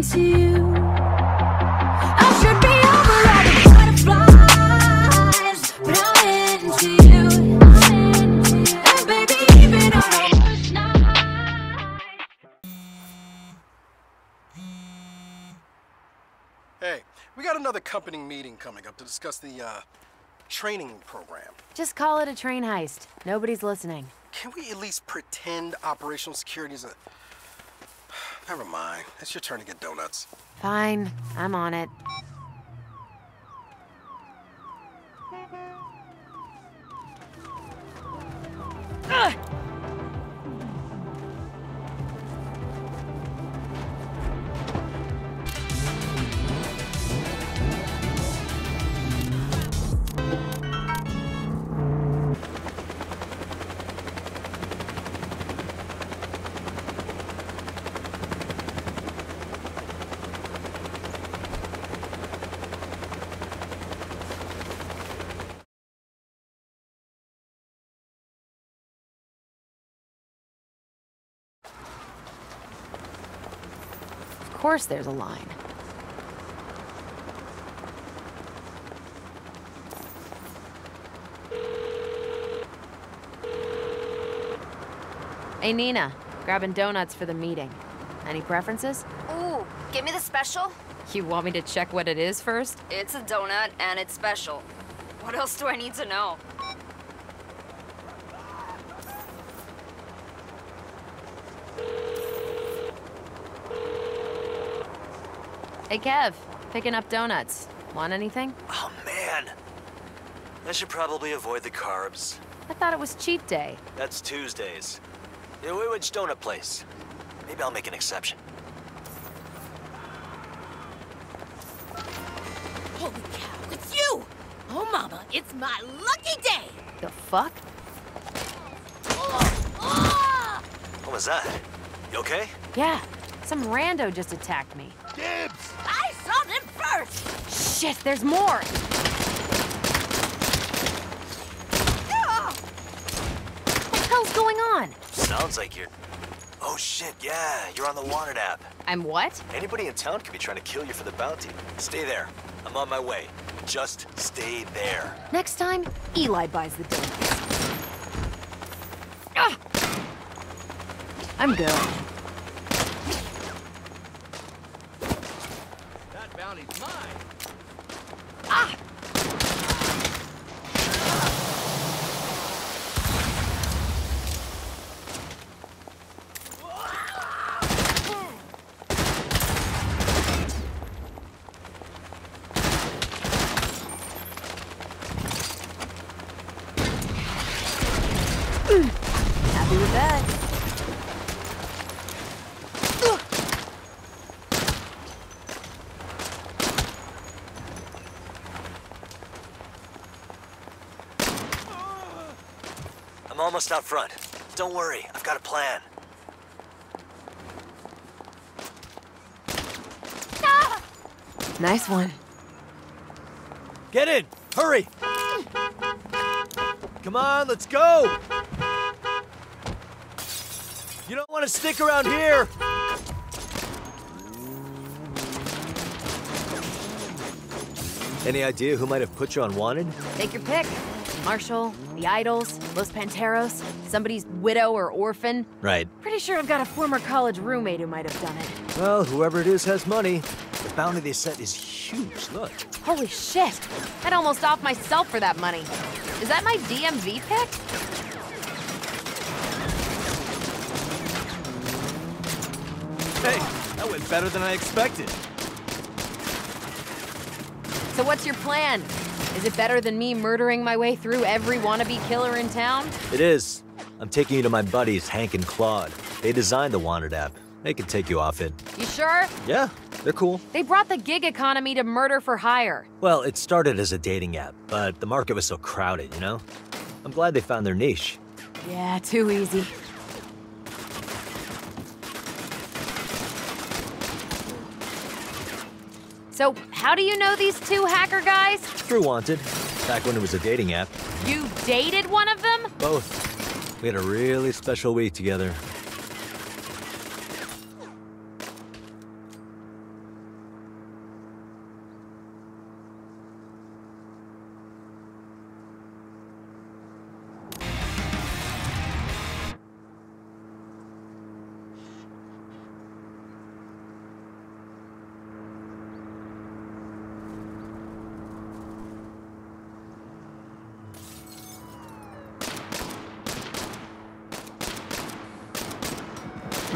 into you. I should be over all the butterflies, but I'm into you. And baby, even on our worst night. Hey, we got another company meeting coming up to discuss the uh, training program. Just call it a train heist. Nobody's listening. Can we at least pretend operational security is a. Never mind. It's your turn to get donuts. Fine, I'm on it. Course there's a line. Hey, Neenah. Grabbing donuts for the meeting. Any preferences? Ooh, give me the special. You want me to check what it is first? It's a donut and it's special. What else do I need to know? Hey, Kev. Picking up donuts. Want anything? Oh, man. I should probably avoid the carbs. I thought it was cheat day. That's Tuesdays. Yeah, wh- which donut place? Maybe I'll make an exception. Holy cow, it's you! Oh, Mama, it's my lucky day! The fuck? Oh, oh! What was that? You okay? Yeah. Some rando just attacked me. Gibbs! I saw them first! Shit, there's more! Ah! What the hell's going on? Sounds like you're... Oh, shit, yeah. You're on the wanted app. I'm what? Anybody in town could be trying to kill you for the bounty. Stay there. I'm on my way. Just stay there. Next time, Eli buys the donuts. Ah! I'm good. That bounty's mine. Ah! Happy with that. I'm almost out front. Don't worry. I've got a plan. Nice one. Get in! Hurry! Come on, let's go! You don't want to stick around here! Any idea who might have put you on wanted? Take your pick. Marshall, the Idols, Los Panteros, somebody's widow or orphan. Right. Pretty sure I've got a former college roommate who might have done it. Well, whoever it is has money. The bounty they set is huge, look. Holy shit! I'd almost off myself for that money. Is that my DMV pick? Hey, that went better than I expected. So what's your plan? Is it better than me murdering my way through every wannabe killer in town? It is. I'm taking you to my buddies, Hank and Claude. They designed the Wanted app. They can take you off it. You sure? Yeah, they're cool. They brought the gig economy to murder for hire. Well, it started as a dating app, but the market was so crowded, you know? I'm glad they found their niche. Yeah, too easy. So, how do you know these two hacker guys? Through Wanted, back when it was a dating app. You dated one of them? Both. We had a really special week together.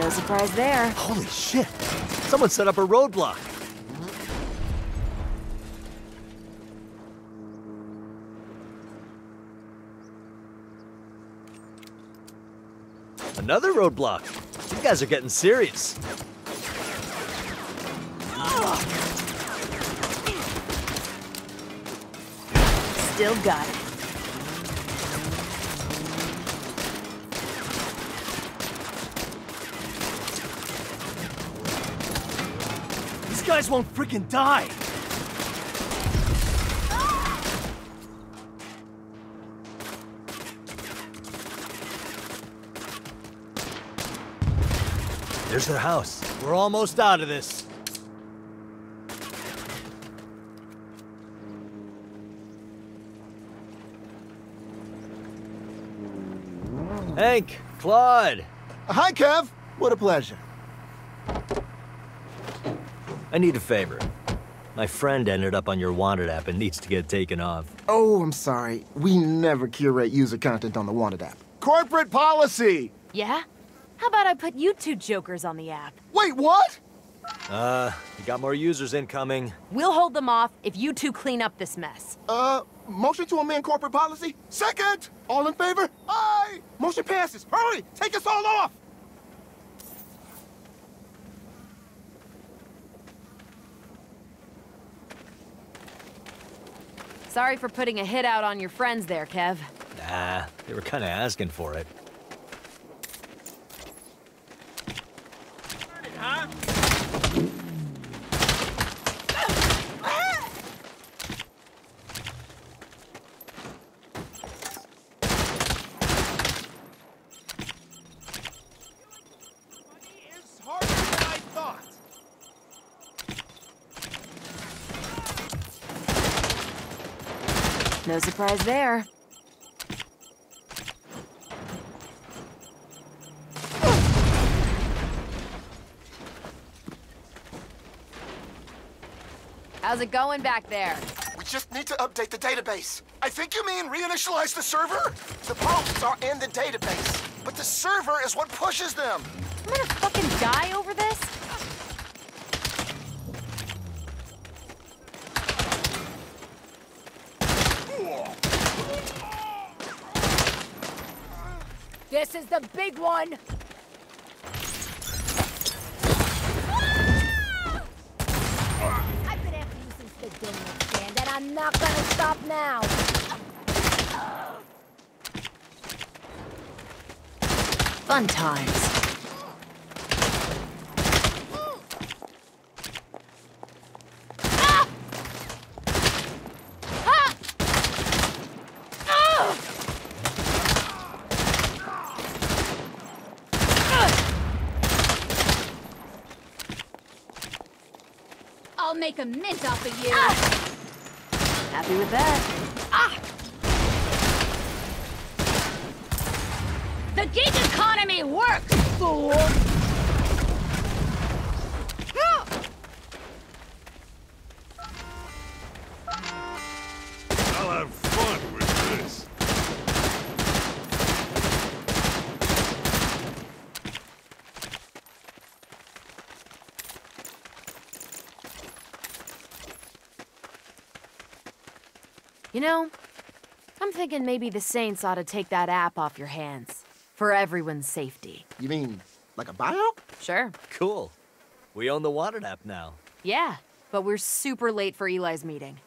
No surprise there. Holy shit! Someone set up a roadblock. Another roadblock. You guys are getting serious. Still got it. Guys won't freaking die. There's their house. We're almost out of this. Hank, Claude, Hi, Kev. What a pleasure. I need a favor. My friend ended up on your wanted app and needs to get taken off. Oh, I'm sorry. We never curate user content on the Wanted app. Corporate policy! Yeah? How about I put you two jokers on the app? Wait, what? Uh, you got more users incoming. We'll hold them off if you two clean up this mess. Uh, motion to amend corporate policy? Second! All in favor? Aye! Motion passes. Hurry! Take us all off! Sorry for putting a hit out on your friends there, Kev. Nah, they were kinda asking for it. It's harder than I thought. No surprise there. How's it going back there? We just need to update the database. I think you mean reinitialize the server? The prompts are in the database, but the server is what pushes them. I'm gonna fucking die over this? This is the big one. I've been after you since the dinner stand, and I'm not gonna stop now. Fun times. I'll make a mint off of you. Happy with that. Ah! The gig economy works, fool! You know, I'm thinking maybe the Saints ought to take that app off your hands. For everyone's safety. You mean like a buyout? Sure. Cool. We own the wanted app now. Yeah, but we're super late for Eli's meeting.